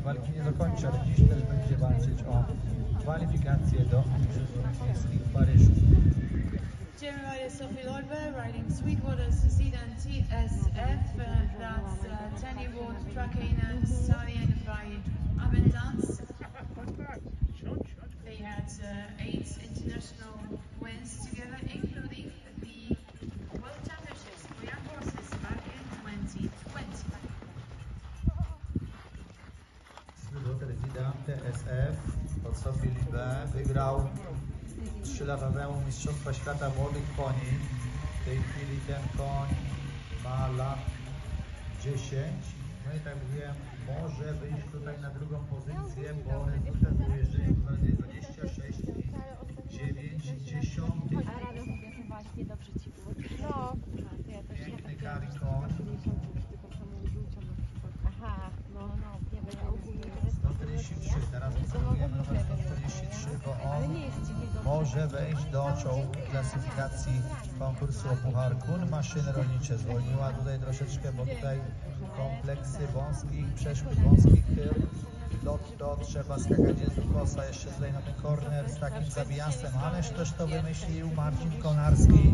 walki nie dokończy, ale dziś też będzie walczyć o kwalifikacje do Igrzysk Olimpijskich w Paryżu. Idziemy Maria Sophie Lorbe, riding Sweetwater Sedan TSF. Uh, that's uh, 10 watt Trakehner Stallion by Abundance. They had uh, eight international TSF od Sofii Libe wygrał 3 lata temu Mistrzostwa Świata Młodych Koni. W tej chwili ten koń ma lat 10. No i tak mówiłem, może wyjść tutaj na drugą pozycję, bo rezultat teraz wykonujemy numer 143, bo on jest może wejść do czołówki klasyfikacji konkursu o Puchar Kun. Maszyny rolnicze zwolniła tutaj troszeczkę, bo tutaj kompleksy wąskich, przeszkód wąskich tył. Lot to trzeba skakać z ukosa jeszcze tutaj na ten corner z takim zawijasem, ależ ktoś to wymyślił, Marcin Konarski.